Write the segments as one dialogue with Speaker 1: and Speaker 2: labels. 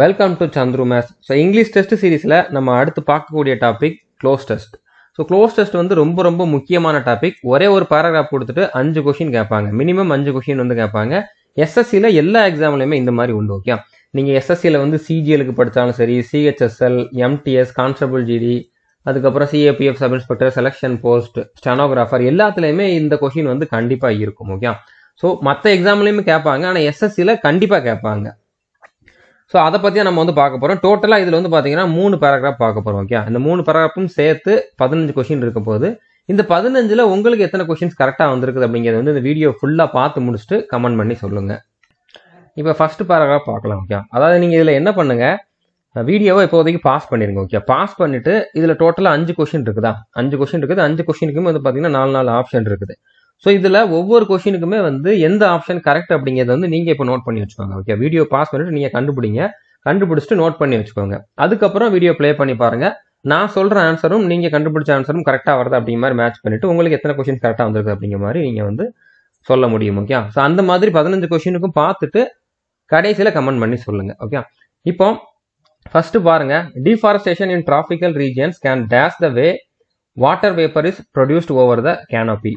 Speaker 1: Welcome to Chandru மேஸ் so English test சீரீஸில் நம்ம அடுத்து பார்க்கக்கூடிய topic cloze test so cloze test வந்து ரொம்ப ரொம்ப முக்கியமான டாபிக் ஒரே ஒரு பேராகிராஃப் கொடுத்துட்டு அஞ்சு கொஷின் கேட்பாங்க. மினிமம் அஞ்சு கொஷின் வந்து கேட்பாங்க. எஸ்எஸ்சியில் எல்லா எக்ஸாம்லையுமே இந்த மாதிரி உண்டு ஓகே நீங்கள் எஸ்எஸ்சியில் வந்து சிஜிஎலுக்கு படித்தாலும் சரி சிஹெச்எஸ்எல் எம்டிஎஸ் கான்ஸ்டபிள் ஜிடி அதுக்கப்புறம் CAPF sub inspector selection post stenographer எல்லாத்துலேயுமே இந்த கொஷின் வந்து கண்டிப்பாக இருக்கும் ஓகே ஸோ மற்ற எக்ஸாம்லையுமே கேட்பாங்க. ஆனால் எஸ்எஸ்சியில் கண்டிப்பாக கேட்பாங்க. ஸோ அதை பற்றி நம்ம வந்து பார்க்க போகிறோம் டோட்டலாக இதில் வந்து பார்த்தீங்கன்னா மூணு பேராகிராஃப் பார்க்க போகிறோம் ஓகே இந்த மூணு பேராகிராஃபும் சேர்த்து பதினஞ்சு கொஷின் இருக்க போது இந்த பதினஞ்சில் உங்களுக்கு எத்தனை கொஷின்ஸ் கரெக்டாக வந்திருக்குது அப்படிங்கிறது வந்து இந்த வீடியோ ஃபுல்லாக பார்த்து முடிச்சுட்டு கமெண்ட் பண்ணி சொல்லுங்கள் இப்போ ஃபர்ஸ்ட் பேராகிராஃப் பார்க்கலாம் ஓகே அதாவது நீங்கள் இதில் என்ன பண்ணுங்கள் வீடியோவை இப்போதைக்கு பாஸ் பண்ணிருங்க ஓகே பாஸ் பண்ணிவிட்டு இதில் டோட்டலாக அஞ்சு கொஷின் இருக்குதா? அஞ்சு கொஷின் இருக்குது. அஞ்சு கொஷினுக்குமே வந்து பார்த்தீங்கன்னா நாலு நாலு ஆப்ஷன் இருக்குது. ஸோ இதில் ஒவ்வொரு கொஷினுக்குமே வந்து எந்த ஆப்ஷன் கரெக்ட் அப்படிங்கிறத வந்து நீங்கள் இப்போ நோட் பண்ணி வச்சுக்கோங்க ஓகே வீடியோ பாஸ் பண்ணிட்டு நீங்கள் கண்டுபிடிங்க. கண்டுபிடிச்சிட்டு நோட் பண்ணி வச்சுக்கோங்க. அதுக்கப்புறம் வீடியோ ப்ளே பண்ணி பாருங்கள் நான் சொல்கிற ஆன்சரும் நீங்கள் கண்டுபிடிச்ச ஆன்சரும் கரெக்டாக வருது அப்படிங்கிற மாதிரி மேட்ச் பண்ணிவிட்டு உங்களுக்கு எத்தனை கொஷின் கரெக்டாக வந்திருக்கு அப்படிங்கிற மாதிரி நீங்கள் வந்து சொல்ல முடியும் ஓகே ஸோ அந்த மாதிரி பதினஞ்சு கொஷினுக்கும் பார்த்துட்டு கடைசியில் கமெண்ட் பண்ணி சொல்லுங்கள் ஓகே இப்போ ஃபர்ஸ்ட் பாருங்க. Deforestation in tropical regions can dash the way water vapour is produced over the canopy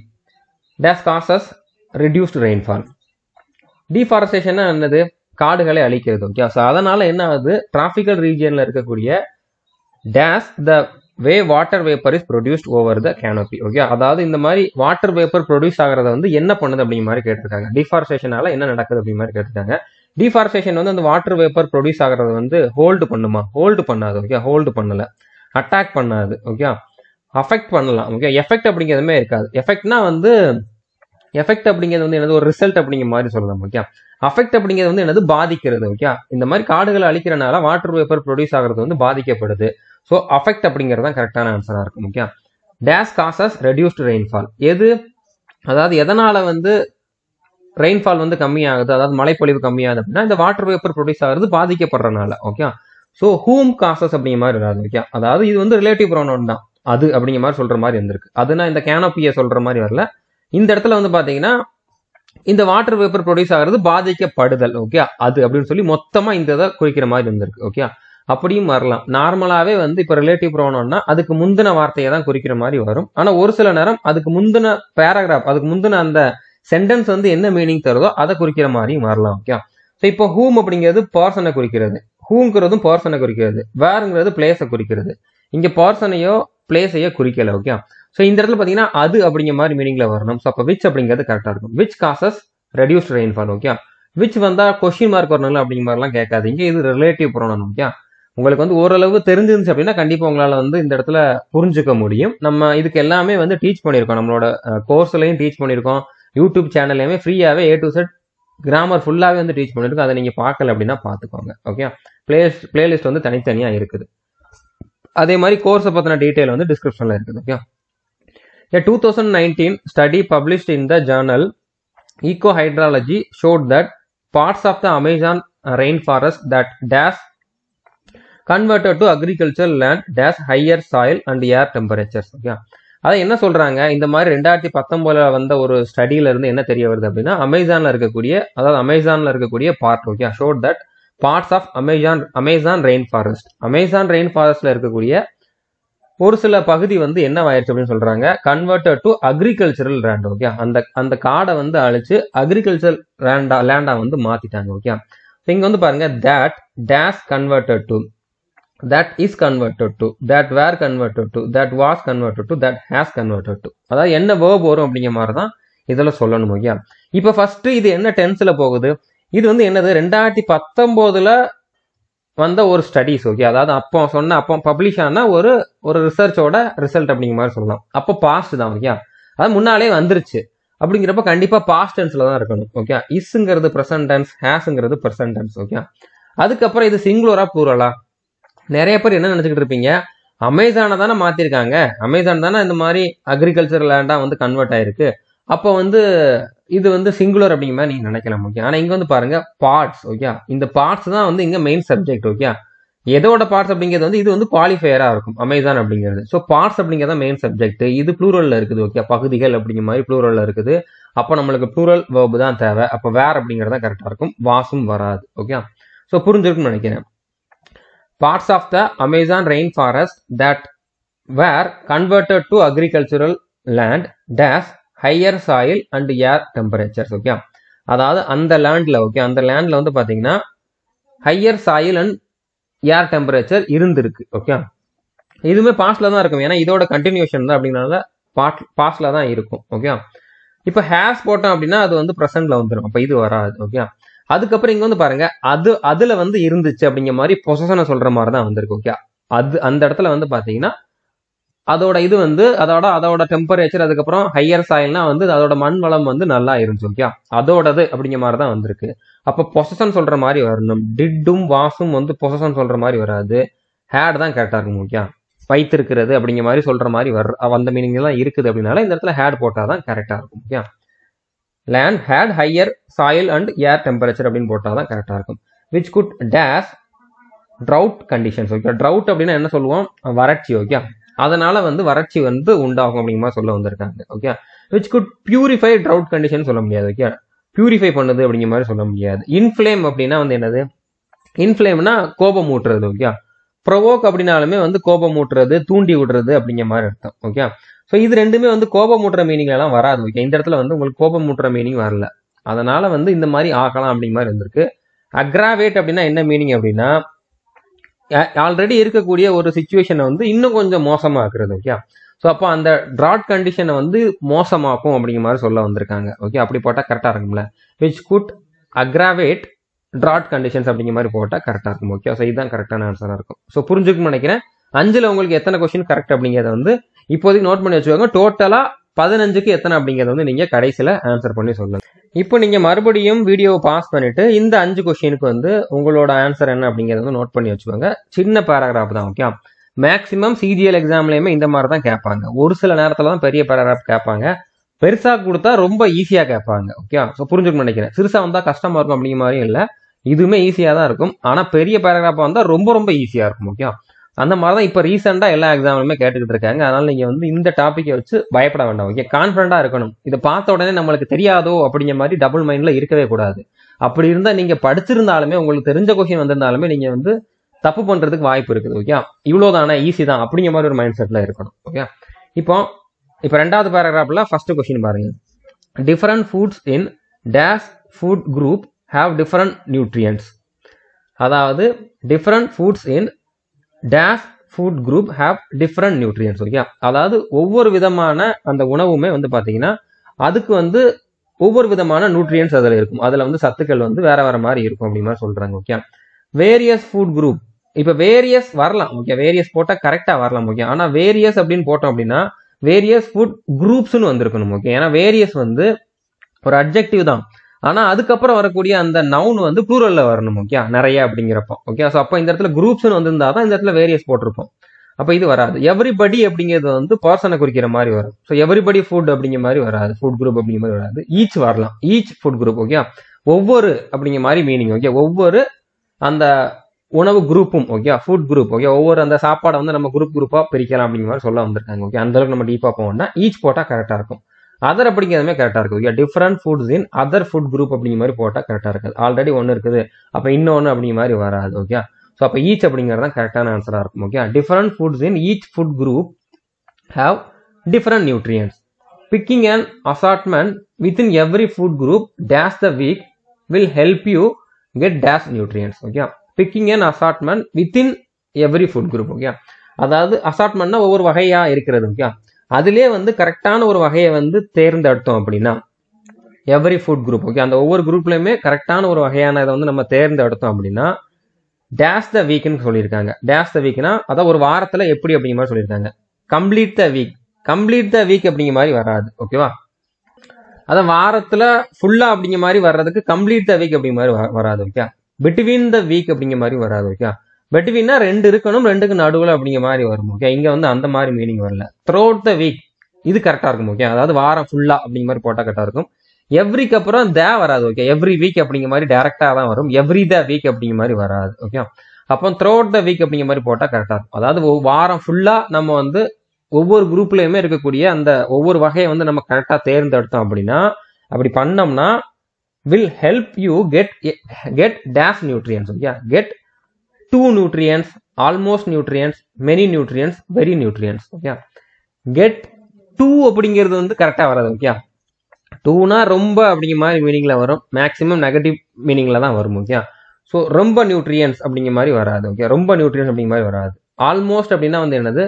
Speaker 1: dash causes reduced rainfall deforestation என்னது? காடுகளை அழிக்கிறது ஓகே ஸோ அதனால என்ன ஆகுது? டிராஃபிக்கல் ரீஜியனில் இருக்கக்கூடிய dash the way water vapour is produced over the canopy okay அதாவது இந்த மாதிரி வாட்டர் வேப்பர் ப்ரொடியூஸ் ஆகிறத வந்து என்ன பண்ணுது அப்படிங்கிற மாதிரி கேட்டிருக்காங்க. டிஃபாரஸ்டேஷனால என்ன நடக்குது அப்படிங்கிற மாதிரி கேட்டிருக்காங்க. டிஃபாரஸ்டேஷன் வந்து அந்த வாட்டர் வேப்பர் ப்ரொடியூஸ் ஆகிறது வந்து ஹோல்டு பண்ணுமா? ஹோல்டு பண்ணாது ஓகே ஹோல்டு பண்ணல. அட்டாக் பண்ணாது ஓகே அஃபெக்ட் பண்ணலாம் ஓகே எஃபெக்ட் அப்படிங்கிறதுமே இருக்காது. எஃபெக்ட்னா வந்து எஃபெக்ட் அப்படிங்கிறது வந்து என்னது? ஒரு ரிசல்ட் அப்படிங்கிற மாதிரி சொல்லலாம் ஓகே அஃபெக்ட் அப்படிங்கிறது வந்து என்னது? பாதிக்கிறது ஓகே இந்த மாதிரி காடுகளை அழிக்கிறனால வாட்டர் வேப்பர் ப்ரொடியூஸ் ஆகிறது வந்து பாதிக்கப்படுது. ஸோ அஃபெக்ட் அப்படிங்கிறது தான் கரெக்டான ஆன்சராக இருக்கும் okay dash causes reduced rainfall எது? அதாவது எதனால வந்து ரெயின்ஃபால் வந்து கம்மியாகுது? அதாவது மழைப்பொழிவு கம்மியாகுது அப்படின்னா இந்த வாட்டர் வேப்பர் ப்ரொடியூஸ் ஆகிறது பாதிக்கப்படுறனால ஓகே ஸோ ஹூம் காசஸ் அப்படிங்கிற மாதிரி வராது ஓகே அதாவது இது வந்து ரிலேட்டிவ் ப்ரோனவுன் தான். அது அப்படிங்கிற மாதிரி சொல்ற மாதிரி இருந்திருக்கு. அதுனா இந்த கேனோப்பியை சொல்ற மாதிரி வரல. இந்த இடத்துல வந்து பாத்தீங்கன்னா இந்த வாட்டர் வேப்பர் ப்ரொடியூஸ் ஆகிறது பாதிக்கப்படுதல் ஓகே அது அப்படின்னு சொல்லி மொத்தமா இந்த இதை குறிக்கிற மாதிரி இருந்திருக்கு ஓகே அப்படியும் வரலாம். நார்மலாவே வந்து இப்ப ரிலேட்டிவ் ப்ரோனோம்னா அதுக்கு முந்தின வார்த்தையை தான் குறிக்கிற மாதிரி வரும். ஆனா ஒரு சில நேரம் அதுக்கு முந்தின பேராகிராஃப் அதுக்கு முந்தின அந்த சென்டென்ஸ் வந்து என்ன மீனிங் தருதோ அதை குறிக்கிற மாதிரியும் வரலாம் ஓகே ஸோ இப்போ ஹூம் அப்படிங்கிறது பர்சனை குறிக்கிறது. ஹூங்கிறதும் பர்சனை குறிக்கிறது. வேறுங்கிறது பிளேஸை குறிக்கிறது. இங்க பர்சனையோ பிளேஸையே குறிக்கல ஓகே ஸோ இந்த இடத்துல பார்த்தீங்கன்னா அது அப்படிங்கிற மாதிரி மீனிங்ல வரணும். ஸோ அப்போ விச் அப்படிங்கிறது கரெக்டாக இருக்கும். Which causes reduced rainfall okay which வந்தால் கொஸ்டின் மார்க் வரணும் அப்படிங்கிற மாதிரிலாம் கேட்காதீங்க. இது ரிலேட்டிவ் ப்ரோனன் ஓகே உங்களுக்கு வந்து ஓரளவு தெரிஞ்சிருந்துச்சு அப்படின்னா கண்டிப்பாக உங்களால் வந்து இந்த இடத்துல புரிஞ்சுக்க முடியும். நம்ம இதுக்கு எல்லாமே வந்து டீச் பண்ணியிருக்கோம். நம்மளோட கோர்ஸ்லையும் டீச் பண்ணியிருக்கோம். யூடியூப் சேனல்லையுமே ஃப்ரீயாகவே ஏ டு செட் கிராமர் ஃபுல்லாகவே வந்து டீச் பண்ணியிருக்கோம். அதை நீங்கள் பார்க்கல அப்படின்னா பார்த்துக்கோங்க ஓகே பிளே பிளேலிஸ்ட் வந்து தனித்தனியாக இருக்குது. அதே மாதிரி கோர்ஸை பற்றின டீட்டெயில் வந்து டிஸ்கிரிப்ஷனில் இருக்குது okay A 2019 study published in the journal Ecohydrology showed that parts of the Amazon rainforest that dash converted to agricultural land dash higher soil and air temperatures okay அதை என்ன சொல்றாங்க இந்த மாதிரி ரெண்டாயிரத்தி பத்தொன்பதுல வந்த ஒரு ஸ்டடியில இருந்து என்ன தெரிய வருது அப்படின்னா அமேசான்ல இருக்கக்கூடிய அதாவது அமேசான்ல இருக்கக்கூடிய part okay showed that parts of Amazon Amazon rainforest Amazon rain ஃபாரஸ்ட்ல இருக்கக்கூடிய ஒரு சில பகுதி வந்து என்ன ஆயிடுச்சு அப்படின்னு சொல்றாங்க? Converted to agricultural land okay அந்த அந்த காடை வந்து அழிச்சு அக்ரிகல்ச்சர் லேண்டா லேண்டா வந்து மாத்திட்டாங்க ஓகே இங்க வந்து பாருங்க that dash converted to that is converted to that were converted to that was converted to that has converted to அதாவது என்ன வேர்ப் வரும் அப்படிங்கிற மாதிரி தான் இதில் சொல்லணும் ஓகே இப்போ ஃபர்ஸ்ட் இது என்ன டென்ஸ்ல போகுது? இது வந்து என்னது? ரெண்டாயிரத்தி பத்தொம்போதுல வந்த ஒரு ஸ்டடிஸ் ஓகே அதாவது அப்போ சொன்ன அப்போ பப்ளிஷ் ஆன ஒரு ஒரு ரிசர்ச்சோட ரிசல்ட் அப்படிங்கிற மாதிரி சொல்லலாம். அப்போ பாஸ்ட் தான் ஓகே அது முன்னாலே வந்துருச்சு. அப்படிங்கிறப்ப கண்டிப்பாக பாஸ்ட் டென்ஸில் தான் இருக்கணும் ஓகே இஸ்ங்கிறது ப்ரெசன்ட் டென்ஸ் ஹேஸ்ங்கிறது ப்ரெசன்ட் டென்ஸ் ஓகே அதுக்கப்புறம் இது சிங்குலரா பூரலா நிறைய பேர் என்ன நினச்சிக்கிட்டு இருப்பீங்க? அமேசானை தானே மாற்றிருக்காங்க அமேசான் தானே இந்த மாதிரி அக்ரிகல்ச்சர் லேண்டாக வந்து கன்வெர்ட் ஆயிருக்கு. அப்போ வந்து இது வந்து சிங்குலர் அப்படிங்கிற மாதிரி நீங்க நினைக்கலாம் ஓகே ஆனா இங்க வந்து பாருங்க பார்ட்ஸ் ஓகே இந்த பார்ட்ஸ் தான் வந்து இங்க மெயின் சப்ஜெக்ட் ஓகே எதோட பார்ட்ஸ் அப்படிங்கிறது வந்து இது வந்து குவாலிஃபையரா இருக்கும் அமேசான் அப்படிங்கிறது. ஸோ பார்ட்ஸ் அப்படிங்கிறத மெயின் சப்ஜெக்ட் இது ப்ளூரல்ல இருக்குது ஓகே பகுதிகள் அப்படிங்கிற மாதிரி ப்ளூரல்ல இருக்குது. அப்போ நம்மளுக்கு ப்ளூரல் வேர்பு தான் தேவை. அப்போ வேர் அப்படிங்கிறது தான் கரெக்டாக இருக்கும். வாசும் வராது ஓகே ஸோ புரிஞ்சிருக்கும்னு நினைக்கிறேன். Parts of the Amazon rainforest that were converted to agricultural land dash higher soil and air temperatures okay அதாவது அந்த லேண்டில் ஓகே அந்த லேண்டில் வந்து பார்த்தீங்கன்னா higher soil and air temperature இருந்திருக்கு ஓகே இதுவுமே பாஸ்டில் தான் இருக்கும். ஏன்னா இதோட கண்டினியூஷன் தான் அப்படிங்கிறனால பாட் பாஸ்டில் தான் இருக்கும் ஓகே இப்போ ஹேஸ் போட்டோம் அப்படின்னா அது வந்து ப்ரெசென்ட்டில் வந்துடும் அப்போ இது வராது ஓகே அதுக்கப்புறம் இங்கே வந்து பாருங்க அது அதில் வந்து இருந்துச்சு அப்படிங்கிற மாதிரி பொசனை சொல்கிற மாதிரி தான் வந்திருக்கு ஓகே அது அந்த இடத்துல வந்து பார்த்தீங்கன்னா அதோட இது வந்து அதோட அதோட டெம்பரேச்சர் அதுக்கப்புறம் ஹையர் சாயில்னா வந்து அதோட மண் வளம் வந்து நல்லா இருந்துச்சு ஓகே அதோடது அப்படிங்கிற மாதிரி தான் வந்திருக்கு. அப்போ பொசன் சொல்ற மாதிரி வரணும். டிட்டும் வாசும் வந்து பொசன் சொல்ற மாதிரி வராது. ஹேட் தான் கரெக்டாக இருக்கும் ஓகே வைத்திருக்கிறது அப்படிங்கிற மாதிரி சொல்ற மாதிரி வர அந்த மீனிங் தான் இருக்குது அப்படின்னால இந்த இடத்துல ஹேட் போட்டால் தான் கரெக்டாக இருக்கும் okay land had higher soil and air temperature அப்படின்னு போட்டால் தான் கரெக்டாக இருக்கும். Which could dash drought conditions okay drought அப்படின்னா என்ன சொல்லுவோம்? வறட்சி ஓகே அதனால வந்து வறட்சி வந்து உண்டாகும் அப்படிங்கிற மாதிரி சொல்ல வந்திருக்காங்க okay which could purify drought condition சொல்ல முடியாது ஓகே பியூரிஃபை பண்ணுது அப்படிங்கிற மாதிரி சொல்ல முடியாது. இன்ஃப்ளேம் அப்படின்னா வந்து என்னது? இன்ஃப்ளேம்னா கோபம் ஊட்டுறது ஓகே ப்ரொவோக் அப்படின்னாலுமே வந்து கோபம் ஊட்டுறது தூண்டி விடுறது அப்படிங்கிற மாதிரி அர்த்தம் ஓகே ஸோ இது ரெண்டுமே வந்து கோபம் ஊட்டுற மீனிங் எல்லாம் வராது ஓகே இந்த இடத்துல வந்து உங்களுக்கு கோபம் ஊட்டுற மீனிங் வரல. அதனால வந்து இந்த மாதிரி ஆகலாம் அப்படிங்கிற மாதிரி இருந்திருக்கு அக்ராவேட் அப்படின்னா என்ன மீனிங் அப்படின்னா ஆல்ரெடி இருக்கக்கூடிய ஒரு சுச்சுவேஷனை வந்து இன்னும் கொஞ்சம் மோசமாக்குறது ஓகே ஸோ அப்போ அந்த ட்ராட் கண்டிஷனை வந்து மோசமாக்கும் அப்படிங்கிற மாதிரி சொல்ல வந்திருக்காங்க ஓகே அப்படி போட்டால் கரெக்டாக இருக்கும்ல? Which could aggravate drought conditions அப்படிங்கிற மாதிரி போட்டால் கரெக்டாக இருக்கும் ஓகே ஸோ இதுதான் கரெக்டான ஆன்சராக இருக்கும். ஸோ புரிஞ்சுக்கணும்னு நினைக்கிறேன். அஞ்சில் உங்களுக்கு எத்தனை கொஸ்டின் கரெக்ட் அப்படிங்கிறத வந்து இப்போதைக்கு நோட் பண்ணி வச்சுக்கோங்க. டோட்டலாக பதினஞ்சுக்கு எத்தனை அப்படிங்கிறத வந்து நீங்கள் கடைசியில் ஆன்சர் பண்ணி சொல்லுங்கள் இப்போ நீங்கள் மறுபடியும் வீடியோவை பாஸ் பண்ணிட்டு இந்த அஞ்சு கொஸ்டினுக்கு வந்து உங்களோட ஆன்சர் என்ன அப்படிங்கிறத வந்து நோட் பண்ணி வச்சுக்கோங்க. சின்ன பேராகிராஃப் தான் ஓகே மேக்ஸிமம் சிஜிஎல் எக்ஸாம்லையுமே இந்த மாதிரி தான் கேட்பாங்க. ஒரு சில நேரத்தில் தான் பெரிய பேராகிராஃப் கேட்பாங்க. பெருசாக கொடுத்தா ரொம்ப ஈஸியாக கேட்பாங்க ஓகே ஸோ புரிஞ்சுக்கணும்னு நினைக்கிறேன். சிறுசாக வந்தால் கஷ்டமாக இருக்கும் அப்படிங்கிற மாதிரியும் இல்லை. இதுவுமே ஈஸியாக தான் இருக்கும். ஆனால் பெரிய பேராகிராஃபாக வந்தால் ரொம்ப ரொம்ப ஈஸியாக இருக்கும் ஓகே அந்த மாதிரி தான் இப்போ ரீசெண்டாக எல்லா எக்ஸாம்லுமே கேட்டுக்கிட்டு இருக்காங்க. அதனால் நீங்கள் வந்து இந்த டாப்பிக்கை வச்சு பயப்பட வேண்டாம். ஓகே கான்ஃபிடண்டாக இருக்கணும். இதை பார்த்த உடனே நம்மளுக்கு தெரியாதோ அப்படிங்கிற மாதிரி டபுள் மைண்டில் இருக்கவே கூடாது. அப்படி இருந்தால் நீங்கள் படிச்சிருந்தாலுமே உங்களுக்கு தெரிஞ்ச கொஷின் வந்திருந்தாலுமே நீங்கள் வந்து தப்பு பண்ணுறதுக்கு வாய்ப்பு இருக்குது. ஓகே இவ்வளோ தானே ஈஸி தான். அப்படிங்கிற மாதிரி ஒரு மைண்ட் செட்டில் இருக்கணும். ஓகே இப்போ இப்போ ரெண்டாவது பேராகிராஃபில் ஃபர்ஸ்ட் கொஷின் பாருங்கள் different foods in dash food group have different nutrients அதாவது different foods in dash food group have different nutrients okay அதாவது ஒவ்வொரு விதமான அந்த உணவுமே வந்து பார்த்தீங்கன்னா அதுக்கு வந்து ஒவ்வொரு விதமான நியூட்ரியன்ஸ் அதில் இருக்கும். அதில் வந்து சத்துக்கள் வந்து வேற வேற மாதிரி இருக்கும் அப்படிங்கிற மாதிரி சொல்றாங்க ஓகே வேரியஸ் ஃபுட் குரூப் இப்போ வேரியஸ் வரலாம் ஓகே வேரியஸ் போட்டால் கரெக்டாக வரலாம் ஓகே ஆனால் வேரியஸ் அப்படின்னு போட்டோம் அப்படின்னா வேரியஸ் ஃபுட் குரூப்ஸ்னு வந்திருக்கணும் ஓகே ஏன்னா வேரியஸ் வந்து ஒரு அப்ஜெக்டிவ் தான். ஆனா அதுக்கப்புறம் வரக்கூடிய அந்த நவுன் வந்து ப்ளூரல்ல வரணும் ஓகே நிறைய அப்படிங்கிறப்போ ஓகே ஸோ அப்போ இந்த இடத்துல குரூப்ஸ்னு வந்திருந்தா தான் இந்த இடத்துல வேரியஸ் போட்டிருப்போம். அப்போ இது வராது. எவ்ரிபடி அப்படிங்கிறது வந்து பர்சனை குறிக்கிற மாதிரி வரும். ஸோ எவ்ரிபடி ஃபுட் அப்படிங்கிற மாதிரி வராது. ஃபுட் குரூப் அப்படிங்கிற மாதிரி வராது. ஈச் வரலாம். ஈச் ஃபுட் குரூப் ஓகே ஒவ்வொரு அப்படிங்கிற மாதிரி மீனிங் ஓகே ஒவ்வொரு அந்த உணவு குரூப்பும் ஓகே ஃபுட் குரூப் ஓகே ஒவ்வொரு அந்த சாப்பாடை வந்து நம்ம குரூப் குரூப்பாக பிரிக்கலாம் அப்படிங்கிற மாதிரி சொல்ல வந்திருக்காங்க ஓகே அந்த அளவுக்கு நம்ம டீப்பாக போவோம்னா ஈச் போட்டால் கரெக்டாக இருக்கும். அதர் அப்படிங்கிறதுமே கரெக்டாக இருக்குது. Okay different foods in other food group அப்படிங்கிற மாதிரி போட்டால் கரெக்டாக இருக்காது. ஆல்ரெடி ஒன்று இருக்குது. அப்போ இன்னொன்று அப்படிங்கிற மாதிரி வராது ஓகே ஸோ அப்போ ஈச் அப்படிங்கிறது தான் கரெக்டான ஆன்சராக இருக்கும் okay different foods in each food group have different nutrients picking and assortment within every food group dash the week will help you get dash nutrients okay picking and assortment within every food group okay அதாவது அசார்ட்மெண்ட்னா ஒவ்வொரு வகையாக இருக்கிறது okay அதுலேயே வந்து கரெக்டான ஒரு வகையை வந்து தேர்ந்தெடுத்தோம் அப்படின்னா எவ்ரி ஃபுட் குரூப் ஓகே அந்த ஒவ்வொரு குரூப்லையுமே கரெக்டான ஒரு வகையான இதை வந்து நம்ம தேர்ந்தெடுத்தோம் அப்படின்னா டேஷ் த வீக்னு சொல்லியிருக்காங்க. டேஷ் த வீக்னா அதான் ஒரு வாரத்தில் எப்படி அப்படிங்கிற மாதிரி சொல்லியிருக்காங்க. Complete the week complete the week அப்படிங்கிற மாதிரி வராது ஓகேவா அதான் வாரத்தில் ஃபுல்லாக அப்படிங்கிற மாதிரி வர்றதுக்கு கம்ப்ளீட் த வீக் அப்படிங்கிற மாதிரி வ- வராது ஓகே பிட்வீன் த வீக் அப்படிங்கிற மாதிரி வராது ஓகே பிட்வீன்னா ரெண்டு இருக்கணும் ரெண்டுக்கு நடுவில் அப்படிங்கிற மாதிரி வரும் ஓகே இங்கே வந்து அந்த மாதிரி மீனிங் வரல. த்ரூ த வீக் இது கரெக்டாக இருக்கும் ஓகே அதாவது வாரம் ஃபுல்லாக அப்படிங்கிற மாதிரி போட்டால் கரெக்டாக இருக்கும். எவ்ரிக்கு அப்புறம் தே வராது ஓகே எவ்ரி வீக் அப்படிங்கிற மாதிரி டேரெக்டாக தான் வரும். எவ்ரி த வீக் அப்படிங்கிற மாதிரி வராது ஓகே அப்போ த்ரூ த வீக் அப்படிங்கிற மாதிரி போட்டால் கரெக்டாக இருக்கும். அதாவது வாரம் ஃபுல்லாக நம்ம வந்து ஒவ்வொரு குரூப்லேயுமே இருக்கக்கூடிய அந்த ஒவ்வொரு வகையை வந்து நம்ம கரெக்டாக தேர்ந்தெடுத்தோம் அப்படின்னா அப்படி பண்ணோம்னா will help you get get dash nutrients okay get to nutrients almost nutrients many nutrients very nutrients okay get to அப்படிங்கிறது வந்து கரெக்டாக வராது ஓகே டூனா ரொம்ப அப்படிங்கிற மாதிரி மீனிங்கில் வரும். மேக்ஸிமம் நெகட்டிவ் மீனிங்கில் தான் வரும் ஓகே ஸோ ரொம்ப நியூட்ரியன்ஸ் அப்படிங்கிற மாதிரி வராது ஓகே ரொம்ப நியூட்ரியன்ஸ் அப்படிங்கிற மாதிரி வராது. ஆல்மோஸ்ட் அப்படின்னா வந்து என்னது?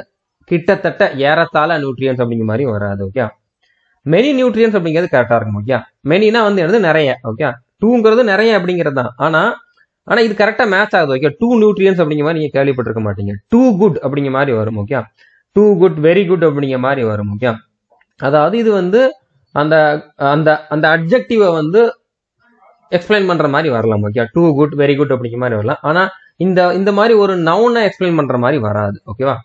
Speaker 1: கிட்டத்தட்ட ஏறத்தாழ நியூட்ரியன்ஸ் அப்படிங்கிற மாதிரி வராது ஓகே மெனி நியூட்ரியன்ஸ் அப்படிங்கிறது கரெக்டாக இருக்கும் ஓகே மெனினா வந்து என்னது? நிறைய ஓகே டூங்கிறது நிறைய அப்படிங்கிறது தான். ஆனால் ஆனால் இது கரெக்டாக மேட்ச் ஆகுது ஓகே டூ நியூட்ரியன்ஸ் அப்படிங்கிற மாதிரி நீங்கள் கேள்விப்பட்டிருக்க மாட்டீங்க. டூ குட் அப்படிங்கிற மாதிரி வரும் okay too good very good அப்படிங்கிற மாதிரி வரும் ஓகே அதாவது இது வந்து அந்த அந்த அந்த அப்ஜெக்டிவை வந்து எக்ஸ்பிளைன் பண்ற மாதிரி வரலாம் okay too good very good அப்படிங்கிற மாதிரி வரலாம். ஆனா இந்த இந்த மாதிரி ஒரு நவுனை எக்ஸ்பிளைன் பண்ற மாதிரி வராது ஓகேவா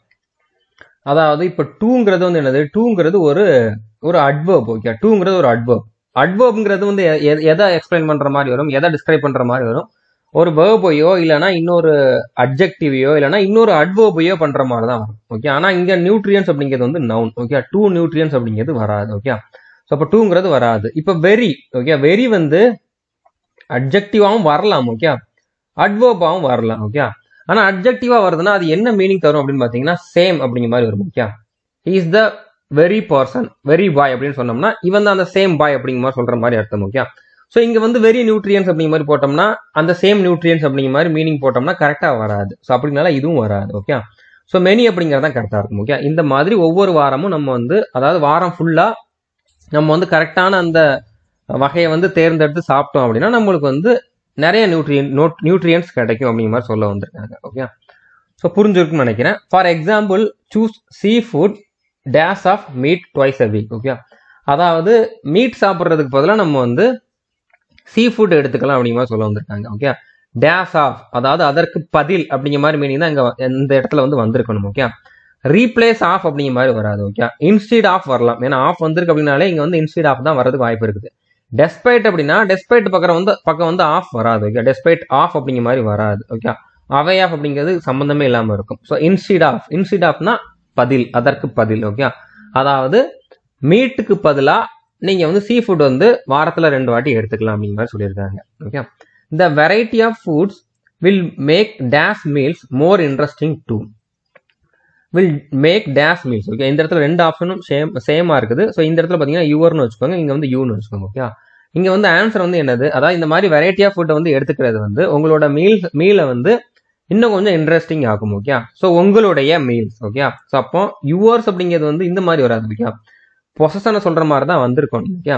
Speaker 1: அதாவது இப்ப டூங்கிறது வந்து என்னது? டூங்கிறது ஒரு ஒரு அட்வர்ப் ஓகே டூங்கிறது ஒரு அட்வர்ப் அட்வர்ப்ங்கிறது வந்து எதை எக்ஸ்பிளைன் பண்ற மாதிரி வரும்? எதை டிஸ்கிரைப் பண்ற மாதிரி வரும்? ஒரு வேர்பையோ இல்லைன்னா இன்னொரு அப்ஜெக்டிவையோ இல்லைனா இன்னொரு அட்வோபையோ பண்ற மாதிரி தான் வரும். ஓகே ஆனா இங்க நியூட்ரியன்ஸ் அப்படிங்கிறது வந்து நவுன் ஓகே டூ நியூட்ரியன்ஸ் அப்படிங்கிறது வராது. ஓகே ஸோ அப்போ டூங்கிறது வராது. இப்போ வெரி ஓகே வெரி வந்து அப்ஜெக்டிவாகவும் வரலாம். ஓகே அட்வோபாவும் வரலாம். ஓகே ஆனா அப்ஜெக்டிவா வருதுன்னா அது என்ன மீனிங் தரும் அப்படின்னு பாத்தீங்கன்னா சேம் அப்படிங்கிற மாதிரி வரும். Okay is the very person very boy அப்படின்னு சொன்னோம்னா இவன் தான் அந்த சேம் பாய் அப்படிங்கிற மாதிரி சொல்ற மாதிரி அர்த்தம். ஓகே ஸோ இங்கே வந்து வெரி நியூட்ரியன்ஸ் அப்படிங்கிற மாதிரி போட்டோம்னா அந்த சேம் நியூட்ரியன்ஸ் அப்படிங்கிற மாதிரி மீனிங் போட்டோம்னா கரெக்டாக வராது. ஸோ அப்படினால இதுவும் வராது ஓகே ஸோ மெனி அப்படிங்கிறது தான் கரெக்டாக இருக்கும் ஓகே இந்த மாதிரி ஒவ்வொரு வாரமும் நம்ம வந்து அதாவது வாரம் ஃபுல்லாக நம்ம வந்து கரெக்டான அந்த வகையை வந்து தேர்ந்தெடுத்து சாப்பிட்டோம் அப்படின்னா நம்மளுக்கு வந்து நிறைய நியூட்ரியன் நோட் நியூட்ரியன்ஸ் கிடைக்கும் அப்படிங்கிற மாதிரி சொல்ல வந்திருக்காங்க ஓகே ஸோ புரிஞ்சிருக்குன்னு நினைக்கிறேன். For example choose seafood dash of meat twice a week okay அதாவது மீட் சாப்பிட்றதுக்கு பதிலாக நம்ம வந்து சீ ஃபுட் எடுத்துக்கலாம் அப்படிங்கிற மாதிரி சொல்ல வந்திருக்காங்க. ஓகே டேஸ் ஆஃப் அதாவது அதற்கு பதில் அப்படிங்கிற மாதிரி மீனிங் தான் இங்கே இந்த இடத்துல வந்து வந்திருக்கணும். ஓகே ரீப்ளேஸ் ஆஃப் அப்படிங்கிற மாதிரி வராது. ஓகே இன்ஸ்டீட் ஆஃப் வரலாம். ஏன்னா ஆஃப் வந்திருக்கு அப்படின்னாலே இங்கே வந்து இன்ஸ்டீட் ஆஃப் தான் வரதுக்கு வாய்ப்பு இருக்குது. டெஸ்பைட் அப்படின்னா டெஸ்பைட் பக்கம் வந்து பக்கம் வந்து ஆஃப் வராது. ஓகே டெஸ்பைட் ஆஃப் அப்படிங்கிற மாதிரி வராது. ஓகே அவை ஆஃப் அப்படிங்கிறது சம்மந்தமே இல்லாமல் இருக்கும். ஸோ இன்ஸ்டீட் ஆஃப் இன்ஸ்டீட் ஆஃப்னா பதில் அதற்கு பதில். ஓகே அதாவது மீட்டுக்கு பதிலாக நீங்கள் வந்து சீ ஃபுட் வந்து வாரத்தில் ரெண்டு வாட்டி எடுத்துக்கலாம் அப்படிங்கிற மாதிரி சொல்லியிருக்காங்க. ஓகே இந்த variety of foods will make dash meals more interesting to will make dash meals okay இந்த இடத்துல ரெண்டு ஆப்ஷனும் சேம் சேமாக இருக்குது. ஸோ இந்த இடத்துல பார்த்தீங்கன்னா யூவர்னு வச்சுக்கோங்க இங்கே வந்து யூன்னு வச்சுக்கோங்க ஓகே இங்கே வந்து ஆன்சர் வந்து என்னது? அதாவது இந்த மாதிரி வெரைட்டி ஆஃப் ஃபுட்டை வந்து எடுத்துக்கிறது வந்து உங்களோட மீல்ஸ் மீலை வந்து இன்னும் கொஞ்சம் இன்ட்ரெஸ்டிங் ஆகும் ஓகே ஸோ உங்களுடைய மீல்ஸ் ஓகே ஸோ அப்போ யூவர்ஸ் அப்படிங்கிறது வந்து இந்த மாதிரி வராது ஓகே பொசனை சொல்ற மாதிரி தான் வந்திருக்கும். ஓகே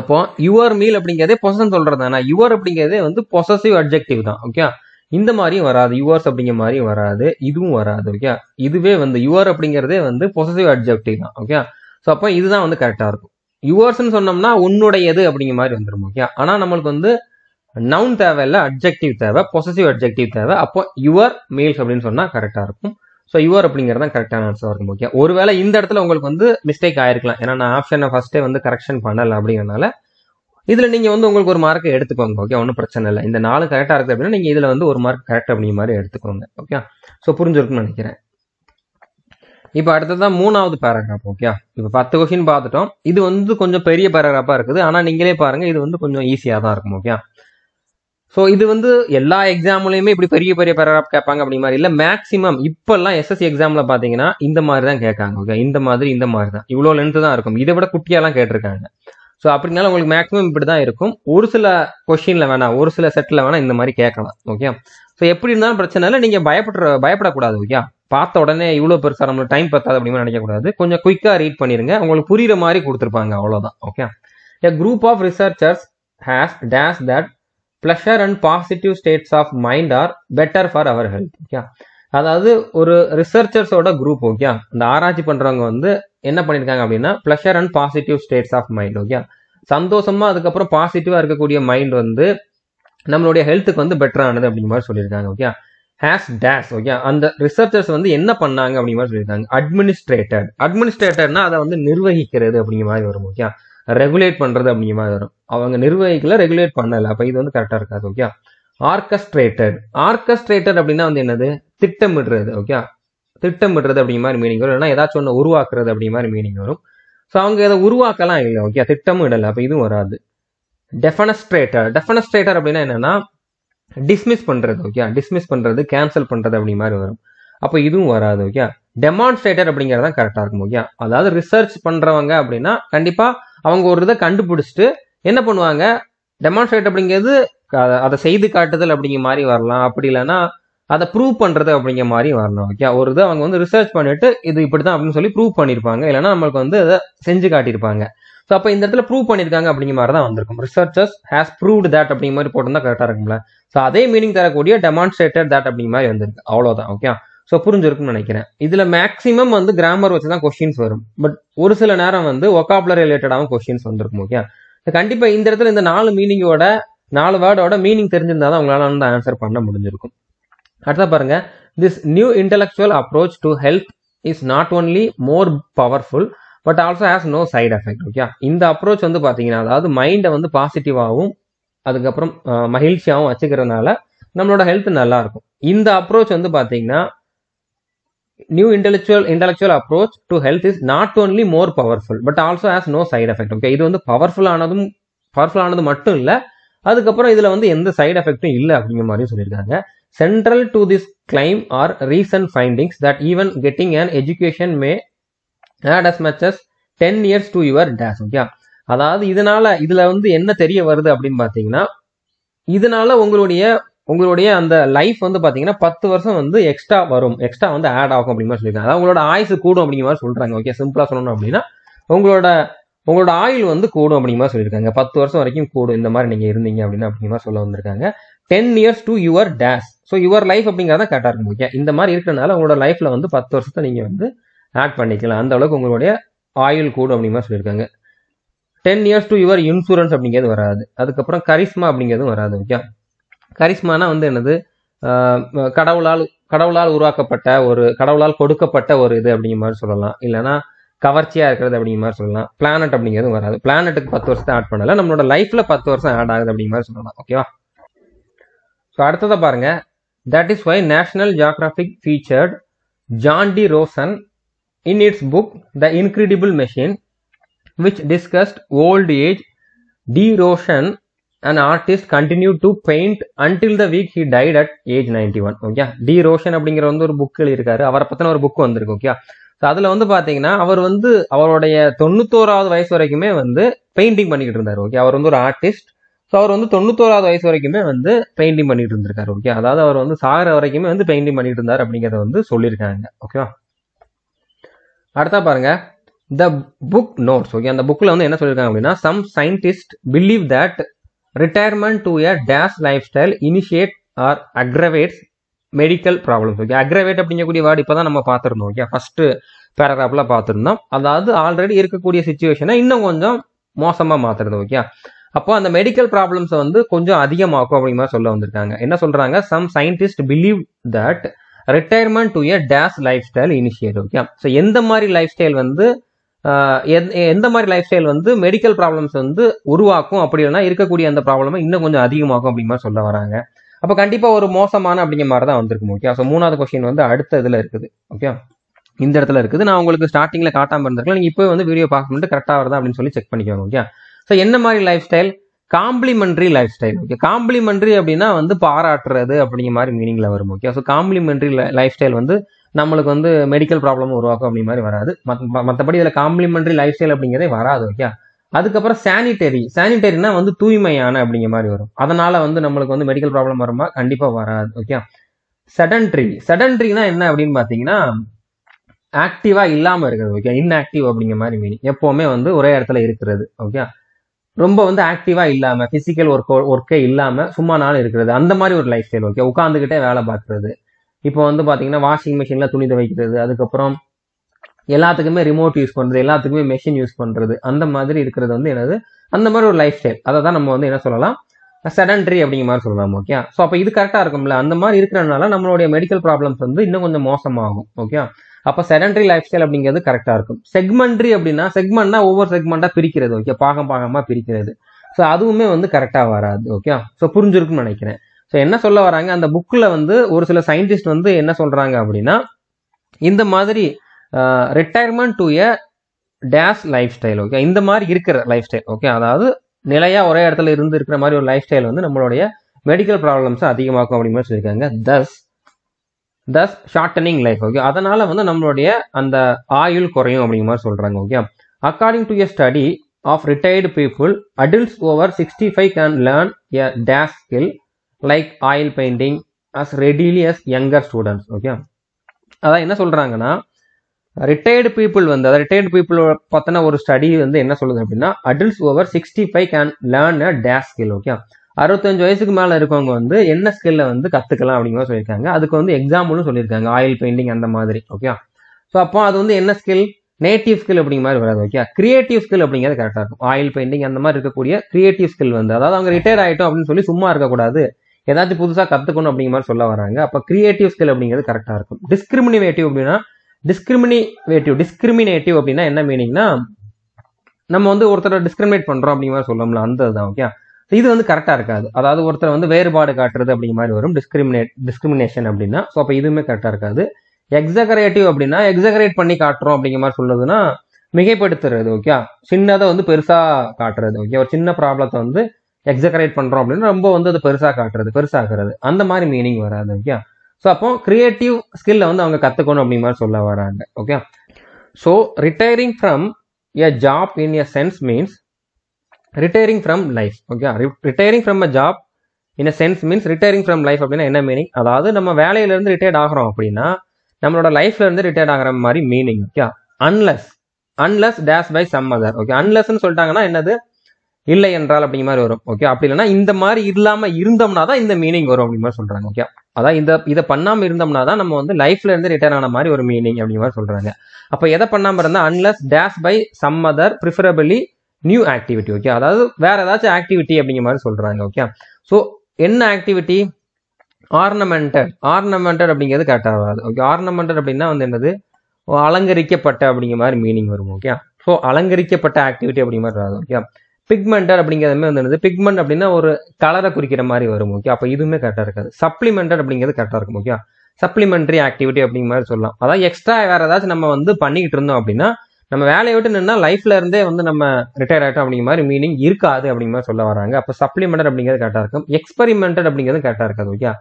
Speaker 1: அப்போ யுவர் மீல் அப்படிங்கிறதே பொசன் சொல்றது தானே. யுவர் அப்படிங்கிறதே வந்து பொசசிவ் அப்ஜெக்டிவ் தான். ஓகே இந்த மாதிரியும் வராது. யுவர்ஸ் அப்படிங்கிற மாதிரியும் வராது. இதுவும் வராது. ஓகே இதுவே வந்து யுவர் அப்படிங்கிறதே வந்து பொசசிவ் அப்ஜெக்டிவ் தான். ஓகே ஸோ அப்போ இதுதான் வந்து கரெக்டாக இருக்கும். யுவர்ஸ்ன்னு சொன்னோம்னா உன்னுடையது அப்படிங்கிற மாதிரி வந்துடும் ஓகே ஆனால் நம்மளுக்கு வந்து நவுன் தேவை இல்லை அப்ஜெக்டிவ் தேவை பொசசிவ் அப்ஜெக்டிவ் தேவை. அப்போ யுவர் மீல்ஸ் அப்படின்னு சொன்னால் கரெக்டாக இருக்கும். ஸோ யுவர் அப்படிங்கிறது தான் கரெக்டான ஆன்சர் இருக்கும் ஓகே ஒருவேளை இந்த இடத்துல உங்களுக்கு வந்து மிஸ்டேக் ஆயிருக்கலாம். ஏன்னா நான் ஆப்ஷனை ஃபர்ஸ்டே வந்து கரெக்ஷன் பண்ணல அப்படிங்கறனால இதுல நீங்க வந்து உங்களுக்கு ஒரு மார்க்கை எடுத்துக்கோங்க ஓகே ஒன்றும் பிரச்சனை இல்லை. இந்த நாலு கரெக்டா இருக்குது அப்படின்னா நீங்க இதுல வந்து ஒரு மார்க் கரெக்ட் அப்படிங்கிற மாதிரி எடுத்துக்கோங்க ஓகே ஸோ புரிஞ்சிருக்கும்னு நினைக்கிறேன். இப்போ அடுத்ததான் மூணாவது பேராகிராஃப் ஓகே இப்போ பத்து கொஸ்டின் பார்த்துட்டோம். இது வந்து கொஞ்சம் பெரிய பேராகிராஃபாக இருக்குது. ஆனா நீங்களே பாருங்க இது வந்து கொஞ்சம் ஈஸியா தான் இருக்கும் ஓகே ஸோ இது வந்து எல்லா எக்ஸாம்லையுமே இப்படி பெரிய பெரிய பேராகிராஃப் கேட்பாங்க அப்படி மாதிரி இல்லை. மேக்ஸிமம் இப்போல்லாம் எஸ்எஸ்சி எக்ஸாமில் பார்த்தீங்கன்னா இந்த மாதிரி தான் கேட்காங்க ஓகே இந்த மாதிரி இந்த மாதிரி தான் இவ்வளோ லென்த்து தான் இருக்கும். இதை விட குட்டியாலாம் கேட்டிருக்காங்க. ஸோ அப்படினால உங்களுக்கு மேக்ஸிமம் இப்படி தான் இருக்கும். ஒரு சில கொஷினில் வேணாம் ஒரு சில செட்டில் வேணால் இந்த மாதிரி கேட்கலாம் ஓகே ஸோ எப்படி இருந்தாலும் பிரச்சனை இல்லை. நீங்கள் பயப்படுற பயப்படக்கூடாது ஓகே பார்த்த உடனே இவ்வளோ பெருசாக நம்மளுக்கு டைம் பத்தாது அப்படின்னு நினைக்கக்கூடாது. கொஞ்சம் குயிக்காக ரீட் பண்ணிடுங்க உங்களுக்கு புரிகிற மாதிரி கொடுத்துருப்பாங்க அவ்வளோதான் okay A group of researchers has dash that pleasure and positive states of mind are better for our health okay அதாவது ஒரு ரிசர்ச்சர்ஸோட குரூப் ஓகே இந்த ஆராய்ச்சி பண்றவங்க வந்து என்ன பண்ணியிருக்காங்க அப்படின்னா pleasure and positive states of mind okay சந்தோஷமா அதுக்கப்புறம் பாசிட்டிவா இருக்கக்கூடிய மைண்ட் வந்து நம்மளுடைய ஹெல்த்துக்கு வந்து பெட்டரானது அப்படிங்கிற மாதிரி சொல்லியிருக்காங்க ஓகே ஹேஸ் டேஸ் ஓகே அந்த ரிசர்ச்சர்ஸ் வந்து என்ன பண்ணாங்க அப்படிங்கிற மாதிரி சொல்லியிருக்காங்க. அட்மினிஸ்ட்ரேட்டர் அட்மினிஸ்ட்ரேட்டர்னா அதை வந்து நிர்வகிக்கிறது அப்படிங்கிற மாதிரி வரும் ஓகே ரெகுலேட் பண்ணுறது அப்படிங்கிற மாதிரி வரும். அவங்க நிர்வகிக்கல ரெகுலேட் பண்ணலை. அப்போ இது வந்து கரெக்டாக இருக்காது ஓகே ஆர்கஸ்ட்ரேட்டட் ஆர்கஸ்ட்ரேட்டட் அப்படின்னா வந்து என்னது? திட்டமிடுறது ஓகே திட்டமிடுறது அப்படிங்கிற மாதிரி மீனிங் வரும். இல்லைன்னா ஏதாச்சும் ஒன்று உருவாக்குறது அப்படிங்கிற மாதிரி மீனிங் வரும். ஸோ அவங்க இதை உருவாக்கலாம் இல்லை ஓகே திட்டமும் இடலை அப்போ இதுவும் வராது. டெஃபனஸ்ட்ரேட்டர் டெஃபனஸ்ட்ரேட்டர் அப்படின்னா என்னன்னா டிஸ்மிஸ் பண்ணுறது ஓகே டிஸ்மிஸ் பண்ணுறது கேன்சல் பண்ணுறது அப்படி மாதிரி வரும். அப்போ இதுவும் வராது ஓகே டெமான்ஸ்ட்ரேட்டர் அப்படிங்கிறது தான் கரெக்டாக இருக்கும் ஓகே அதாவது ரிசர்ச் பண்ணுறவங்க அப்படின்னா கண்டிப்பாக அவங்க ஒரு இதை கண்டுபிடிச்சிட்டு என்ன பண்ணுவாங்க? டெமான்ஸ்ட்ரேட் அப்படிங்கிறது அதை செய்து காட்டுதல் அப்படிங்கிற மாதிரி வரலாம். அப்படி இல்லைன்னா அதை ப்ரூவ் பண்ணுறது அப்படிங்கிற மாதிரி வரலாம். ஓகே ஒரு இதை அவங்க வந்து ரிசர்ச் பண்ணிட்டு இது இப்படி தான் அப்படின்னு சொல்லி ப்ரூவ் பண்ணியிருப்பாங்க. இல்லைன்னா நம்மளுக்கு வந்து அதை செஞ்சு காட்டியிருப்பாங்க. ஸோ அப்போ இந்த இடத்துல ப்ரூவ் பண்ணியிருக்காங்க அப்படிங்கிற மாதிரி தான் வந்திருக்கும். ரிசர்ச்சர்ஸ் ஹேஸ் ப்ரூவ்டு தட் அப்படிங்கிற மாதிரி போட்டிருந்தா கரெக்டாக இருக்கும்ல. ஸோ அதே மீனிங் தரக்கூடிய டெமான்ஸ்ட்ரேட்டட் தட் அப்படிங்கிற மாதிரி வந்திருக்கு. அவ்வளோதான் ஓகே ஸோ புரிஞ்சிருக்கும்னு நினைக்கிறேன். இதுல மேக்ஸிமம் வந்து கிராமர் வச்சு தான் கொஸ்டின்ஸ் வரும். பட் ஒரு சில நேரம் வந்து ஒகாபுலர் ரிலேட்டடாகவும் கொஸ்டின்ஸ் வந்திருக்கும் ஓகே கண்டிப்பா இந்த இடத்துல இந்த நாலு மீனிங்கோட நாலு வேர்டோட மீனிங் தெரிஞ்சிருந்தா தான் உங்களால வந்து ஆன்சர் பண்ண முடிஞ்சிருக்கும். அடுத்த பாருங்க. This new intellectual approach to health is not only more powerful but also has no side effect okay இந்த அப்ரோச் வந்து பார்த்தீங்கன்னா அதாவது மைண்டை வந்து பாசிட்டிவாகவும் அதுக்கப்புறம் மகிழ்ச்சியாகவும் வச்சுக்கிறதுனால நம்மளோட ஹெல்த் நல்லா இருக்கும். இந்த அப்ரோச் வந்து பார்த்தீங்கன்னா new intellectual intellectual approach to health is not only more powerful but also has no side effect okay இது வந்து பவர்ஃபுல் ஆனதும் பவர்ஃபுல் ஆனது மட்டும் இல்லை. அதுக்கப்புறம் இதில் வந்து எந்த சைடு எஃபெக்ட்டும் இல்லை அப்படிங்கிற மாதிரி சொல்லியிருக்காங்க. Central to this claim are recent findings that even getting and education may add as much as ten years to your dash okay அதாவது இதனால இதுல வந்து என்ன தெரிய வருது அப்படின்னு பார்த்தீங்கன்னா இதனால உங்களுடைய உங்களுடைய அந்த லைஃப் வந்து பார்த்தீங்கன்னா பத்து வருஷம் வந்து எக்ஸ்ட்ரா வரும். எக்ஸ்ட்ரா வந்து ஆட் ஆகும் அப்படிங்கிற மாதிரி சொல்லியிருக்காங்க. அதாவது உங்களோட ஆயுசு கூடும் அப்படிங்கிற மாதிரி சொல்கிறாங்க ஓகே சிம்பிளாக சொல்லணும் அப்படின்னா உங்களோட உங்களோட ஆயுள் வந்து கூடும் அப்படிங்கிற மாதிரி சொல்லியிருக்காங்க. பத்து வருஷம் வரைக்கும் கூடும் இந்த மாதிரி நீங்கள் இருந்தீங்க அப்படின்னு அப்படிங்கிற மாதிரி சொல்ல வந்திருக்காங்க. Ten years to your dash so your life அப்படிங்கிறத கரெக்டாக இருக்கும். ஓகே இந்த மாதிரி இருக்கிறனால உங்களோட லைஃப்பில் வந்து பத்து வருஷத்தை நீங்கள் வந்து ஆட் பண்ணிக்கலாம். அந்த அளவுக்கு உங்களுடைய ஆயுள் கூடும் அப்படிங்கிற மாதிரி சொல்லியிருக்காங்க. Ten years to your insurance அப்படிங்கிறது வராது. அதுக்கப்புறம் கரிஸ்மா அப்படிங்கிறதும் வராது. ஓகே கரிஸ்மானா வந்து என்னது? கடவுளால் கடவுளால் உருவாக்கப்பட்ட ஒரு கடவுளால் கொடுக்கப்பட்ட ஒரு இது அப்படிங்கிற மாதிரி சொல்லலாம். இல்லைன்னா கவர்ச்சியாக இருக்கிறது அப்படிங்கிற மாதிரி சொல்லலாம். பிளானட் அப்படிங்கிறதும் வராது. பிளானட்டுக்கு பத்து வருஷத்தை ஆட் பண்ணல. நம்மளோட லைஃப்ல பத்து வருஷம் ஆட் ஆகுது அப்படிங்கிற மாதிரி சொல்லலாம். ஓகேவா ஸோ அடுத்ததை பாருங்க. That is why National Geographic featured John D Rosen in its book the incredible machine which discussed old age D Roshan an artist continued to paint until the week he died at age 91 okay D Roshan அப்படிங்கிற வந்து ஒரு book எழுதியிருக்காரு. அவரை பத்தின ஒரு book வந்திருக்கு okay so அதில் வந்து பார்த்தீங்கன்னா அவர் வந்து அவருடைய தொண்ணூத்தோராவது வயசு வரைக்குமே வந்து பெயிண்டிங் பண்ணிக்கிட்டு இருந்தார் ஓகே அவர் வந்து ஒரு ஆர்டிஸ்ட் ஸோ அவர் வந்து தொண்ணூத்தோராவது வயசு வரைக்குமே வந்து பெயிண்டிங் பண்ணிட்டு இருந்திருக்காரு ஓகே அதாவது அவர் வந்து சாகிற வரைக்குமே வந்து பெயிண்டிங் பண்ணிட்டு இருந்தார் அப்படிங்கறத வந்து சொல்லியிருக்காங்க ஓகேவா அடுத்தா பாருங்க. த புக் நோட்ஸ் ஓகே அந்த புக்கில் வந்து என்ன சொல்லியிருக்காங்க அப்படின்னா some scientist believe that retirement to a dash life style initiate or aggravates medical problems okay aggravate அப்படிங்கக்கூடிய வேர்டு இப்பதான் நம்ம பார்த்துருந்தோம் ஓகே ஃபஸ்ட்டு பேராகிராஃபில் பார்த்துருந்தோம். அதாவது ஆல்ரெடி இருக்கக்கூடிய சுச்சுவேஷனை இன்னும் கொஞ்சம் மோசமாக மாற்றுறது ஓகே அப்போ அந்த மெடிக்கல் ப்ராப்ளம்ஸை வந்து கொஞ்சம் அதிகமாக்கும் அப்படிங்கிற மாதிரி சொல்ல வந்திருக்காங்க. என்ன சொல்கிறாங்க some scientist believe that retirement to a dash life style initiate okay so எந்த மாதிரி லைஃப் ஸ்டைல் வந்து எந்த- எந்த மாதிரி லைஃப் ஸ்டைல் வந்து மெடிக்கல் ப்ராப்ளம்ஸ் வந்து உருவாக்கும்? அப்படி இல்லைன்னா இருக்கக்கூடிய அந்த ப்ராப்ளமை இன்னும் கொஞ்சம் அதிகமாகும் அப்படிங்கிற மாதிரி சொல்ல வராங்க. அப்போ கண்டிப்பாக ஒரு மோசமான அப்படிங்கிற மாதிரி தான் வந்திருக்கும் ஓகே ஸோ மூணாவது கொஸ்டின் வந்து அடுத்த இதுல இருக்குது ஓகே இந்த இடத்துல இருக்குது. நான் உங்களுக்கு ஸ்டார்டிங்ல காட்டாமல் இருந்திருக்கலாம். நீங்கள் இப்போ வந்து வீடியோ பார்க்கணுட்டு கரெக்டாக வருதா அப்படின்னு சொல்லி செக் பண்ணிக்கோங்க ஓகே ஸோ என்ன மாதிரி life style complimentary life style okay complimentary அப்படின்னா வந்து பாராட்டுறது அப்படிங்கிற மாதிரி மீனிங்ல வரும் okay so complimentary life style வந்து நம்மளுக்கு வந்து மெடிக்கல் ப்ராப்ளம் உருவாக்கும் அப்படி மாதிரி வராது. மற்றபடி இதில் காம்ப்ளிமெண்ட்ரி லைஃப் ஸ்டைல் அப்படிங்கிறதே வராது ஓகே அதுக்கப்புறம் சானிட்டரி சானிட்டரினா வந்து தூய்மையான அப்படிங்கிற மாதிரி வரும். அதனால வந்து நம்மளுக்கு வந்து மெடிக்கல் ப்ராப்ளம் வருமா? கண்டிப்பாக வராது ஓகே செடன்ட்ரி செடன்ட்ரினா என்ன அப்படின்னு பார்த்தீங்கன்னா ஆக்டிவா இல்லாமல் இருக்கிறது ஓகே இன்ஆக்டிவ் அப்படிங்கிற மாதிரி மீனிங் எப்போவுமே வந்து ஒரே இடத்துல இருக்கிறது ஓகே ரொம்ப வந்து ஆக்டிவா இல்லாம பிசிக்கல் ஒர்க் ஒர்க்கே இல்லாம சும்மா நாள் இருக்கிறது. அந்த மாதிரி ஒரு லைஃப் ஸ்டைல் ஓகே உட்காந்துக்கிட்டே வேலை பார்க்கறது. இப்போ வந்து பாத்தீங்கன்னா வாஷிங் மிஷின்ல துணி துவைக்கிறது அதுக்கப்புறம் எல்லாத்துக்குமே ரிமோட் யூஸ் பண்றது எல்லாத்துக்குமே மெஷின் யூஸ் பண்றது அந்த மாதிரி இருக்கிறது வந்து என்னது? அந்த மாதிரி ஒரு லைஃப் ஸ்டைல் அதை தான் நம்ம வந்து என்ன சொல்லலாம்? செடன்ட்ரி அப்படிங்கிற மாதிரி சொல்லலாம் ஓகே ஸோ அப்போ இது கரெக்டாக இருக்கும்ல? அந்த மாதிரி இருக்கிறனால நம்மளுடைய மெடிக்கல் ப்ராப்ளம்ஸ் வந்து இன்னும் கொஞ்சம் மோசமாகும் ஓகே அப்போ செடன்ட்ரி லைஃப் ஸ்டைல் அப்படிங்கிறது கரெக்டாக இருக்கும். செக்மெண்ட்ரி அப்படின்னா செக்மெண்ட்னா ஒவ்வொரு செக்மெண்ட்டாக பிரிக்கிறது ஓகே பாகம் பாகமாக பிரிக்கிறது. ஸோ அதுவுமே வந்து கரெக்டாக வராது ஓகே ஸோ புரிஞ்சிருக்கும்னு நினைக்கிறேன். ஸோ என்ன சொல்ல வராங்க? அந்த புக்கில் வந்து ஒரு சில சயின்டிஸ்ட் வந்து என்ன சொல்கிறாங்க அப்படின்னா இந்த மாதிரி retirement to a dash life style okay இந்த மாதிரி இருக்கிற லைஃப் ஸ்டைல் ஓகே அதாவது நிலையாக ஒரே இடத்துல இருந்து இருக்கிற மாதிரி ஒரு லைஃப் ஸ்டைல் வந்து நம்மளுடைய மெடிக்கல் ப்ராப்ளம்ஸ் அதிகமாக்கும் அப்படின்னு சொல்லியிருக்காங்க. Thus thus shortening life okay அதனால வந்து நம்மளுடைய அந்த ஆயுள் குறையும் அப்படிங்கிற மாதிரி சொல்றாங்க okay according to a study of retired people adults over sixty five can learn a dash skill like oil painting as readily as younger students okay அதான் என்ன சொல்றாங்கன்னா ரிட்டையர்டு பீப்புள் வந்து அதாவது ரிட்டையர்டு பீப்புள் பத்தின ஒரு ஸ்டடி வந்து என்ன சொல்லுது அப்படின்னா adults over sixty five can learn a dash skill okay அறுபத்தஞ்சு வயசுக்கு மேல இருக்கவங்க வந்து என்ன ஸ்கில்ல வந்து கத்துக்கலாம் அப்படிங்கிற சொல்லியிருக்காங்க. அதுக்கு வந்து எக்ஸாம்பிளும் சொல்லியிருக்காங்க. ஆயில் பெயிண்டிங் அந்த மாதிரி ஓகே ஸோ அப்போ அது வந்து என்ன ஸ்கில் நேட்டிவ் ஸ்கில் அப்படிங்கிற மாதிரி வராது ஓகே கிரியேட்டிவ் ஸ்கில் அப்படிங்கிறது கரெக்டாக இருக்கும். ஆயில் பெயிண்டிங் அந்த மாதிரி இருக்கக்கூடிய கிரியேட்டிவ் ஸ்கில் வந்து அதாவது அவங்க ரிட்டையர் ஆயிட்டோம் அப்படின்னு சொல்லி சும்மா இருக்கக்கூடாது. ஏதாச்சும் புதுசாக கற்றுக்கணும் அப்படிங்கிற மாதிரி சொல்ல வராங்க. அப்போ கிரியேட்டிவ் ஸ்கில் அப்படிங்கிறது கரெக்டாக இருக்கும். டிஸ்கிரிமினேட்டிவ் அப்படின்னா டிஸ்கிரிமினேட்டிவ் டிஸ்கிரிமினேட்டிவ் அப்படின்னா என்ன மீனிங்னா நம்ம வந்து ஒருத்தரை டிஸ்கிரிமினேட் பண்றோம் அப்படிங்கிற மாதிரி சொல்லலாம்ல அந்த இதுதான் ஓகே இது வந்து கரெக்டாக இருக்காது. அதாவது ஒருத்தர் வந்து வேறுபாடு காட்டுறது அப்படிங்கிற மாதிரி வரும். டிஸ்கிரிமினேட் டிஸ்கிரிமினேஷன் அப்படின்னா. ஸோ அப்போ இதுவுமே கரெக்டாக இருக்காது. எக்ஸகரேட்டிவ் அப்படின்னா எக்ஸகரேட் பண்ணி காட்டுறோம் அப்படிங்கிற மாதிரி சொல்லுதுன்னா மிகைப்படுத்துறது ஓகே சின்னதை வந்து பெருசாக காட்டுறது ஓகே ஒரு சின்ன ப்ராப்ளத்தை வந்து எக்ஸகரேட் பண்ணுறோம் அப்படின்னா ரொம்ப வந்து அது பெருசாக காட்டுறது பெருசாகிறது அந்த மாதிரி மீனிங் வராது ஓகே ஸோ அப்போ கிரியேட்டிவ் ஸ்கில்ல வந்து அவங்க கற்றுக்கணும் அப்படிங்கிற மாதிரி சொல்ல வராங்க okay so retiring from a job in a sense means retiring from life okay retiring from a job in a sense means retiring from life அப்படின்னா என்ன மீனிங் அதாவது நம்ம வேலையிலேருந்து ரிட்டையர்ட் ஆகிறோம் அப்படின்னா நம்மளோட லைஃப்ல இருந்து ரிட்டையர்ட் ஆகிற மாதிரி meaning okay unless unless dash by some other okay அன்லஸ்ன்னு சொல்லிட்டாங்கன்னா என்னது? இல்லை என்றால் அப்படிங்கிற மாதிரி வரும் ஓகே அப்படி இல்லைன்னா இந்த மாதிரி இல்லாம இருந்தோம்னா தான் இந்த மீனிங் வரும் அப்படிங்கிற மாதிரி சொல்றாங்க ஓகே அதான் இந்த இதை பண்ணாம இருந்தோம்னா தான் நம்ம வந்து லைஃப்ல இருந்து ரிட்டர்ன் ஆன மாதிரி ஒரு மீனிங் அப்படிங்கிற மாதிரி சொல்றாங்க. அப்ப எதை பண்ணாம இருந்தா unless dash by some other preferably new activity okay அதாவது வேற ஏதாச்சும் ஆக்டிவிட்டி அப்படிங்கிற மாதிரி சொல்றாங்க ஓகே ஸோ என்ன ஆக்டிவிட்டி ஆர்னமெண்டட் ஆர்னமெண்டட் அப்படிங்கிறது கரெக்டாக வராது ஓகே ஆர்னமெண்டட் அப்படின்னா வந்து என்னது? அலங்கரிக்கப்பட்ட அப்படிங்கிற மாதிரி மீனிங் வரும் ஓகே ஸோ அலங்கரிக்கப்பட்ட ஆக்டிவிட்டி அப்படிங்கிற மாதிரி வராது ஓகே பிக்மெண்டட் அப்படிங்கிறதுமே வந்து என்னது? பிக்மெண்ட் அப்படின்னா ஒரு கலரை குறிக்கிற மாதிரி வரும் ஓகே அப்போ இதுவுமே கரெக்டாக இருக்காது. சப்ளிமெண்டட் அப்படிங்கிறது கரெக்டாக இருக்கும் ஓகே சப்ளிமெண்ட்ரி ஆக்டிவிட்டி அப்படிங்கிற மாதிரி சொல்லலாம். அதாவது எக்ஸ்ட்ரா வேற ஏதாச்சும் நம்ம வந்து பண்ணிக்கிட்டு இருந்தோம் அப்படின்னா நம்ம வேலையை விட்டு நின்னா லைஃப்ல இருந்தே வந்து நம்ம ரிட்டையர் ஆகிட்டோம் அப்படிங்கிற மாதிரி மீனிங் இருக்காது அப்படிங்கிற மாதிரி சொல்ல வராங்க. அப்போ சப்ளிமெண்டட் அப்படிங்கிறது கரெக்டாக இருக்கும். எக்ஸ்பெரிமெண்டட் அப்படிங்கிறது கரெக்டாக இருக்காது ஓகே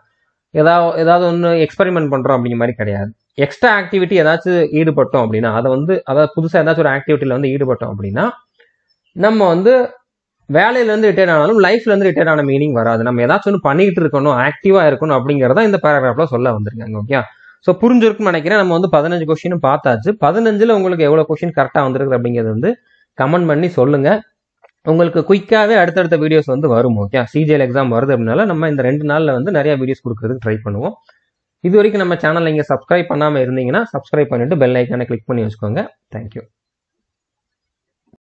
Speaker 1: ஏதாவது ஏதாவது ஒன்று எக்ஸ்பெரிமெண்ட் பண்ணுறோம் அப்படிங்கிற மாதிரி கிடையாது. எக்ஸ்ட்ரா ஆக்டிவிட்டி ஏதாச்சும் ஈடுபட்டோம் அப்படின்னா அதை வந்து அதாவது புதுசாக ஏதாச்சும் ஒரு ஆக்டிவிட்டியில் வந்து ஈடுபட்டோம் அப்படின்னா நம்ம வந்து வேலையிலேருந்து ரிட்டையர் ஆனாலும் லைஃப்லேருந்து ரிட்டையர் ஆன மீனிங் வராது. நம்ம ஏதாச்சும் ஒன்று பண்ணிக்கிட்டு இருக்கணும் ஆக்டிவாக இருக்கணும் அப்படிங்கறத இந்த பேராகிராஃபில் சொல்ல வந்திருக்காங்க ஓகே ஸோ புரிஞ்சிருக்குன்னு நினைக்கிறேன். நம்ம வந்து பதினஞ்சு கொஸ்டினும் பார்த்தாச்சு. பதினஞ்சில் உங்களுக்கு எவ்வளோ கொஸ்டின் கரெக்டாக வந்திருக்கு அப்படிங்கிறது வந்து கமெண்ட் பண்ணி சொல்லுங்கள் உங்களுக்கு குயிக்காகவே அடுத்தடுத்த வீடியோஸ் வந்து வரும் ஓகே சிஜிஎல் எக்ஸாம் வருது அப்படின்னால நம்ம இந்த ரெண்டு நாளில் வந்து நிறைய வீடியோஸ் கொடுக்கறதுக்கு ட்ரை பண்ணுவோம். இது வரைக்கும் நம்ம சேனலில் இங்கே சப்ஸ்கிரைப் பண்ணாமல் இருந்தீங்கன்னா சப்ஸ்கிரைப் பண்ணிட்டு பெல் ஐக்கானை கிளிக் பண்ணி வச்சுக்கோங்க. தேங்க்யூ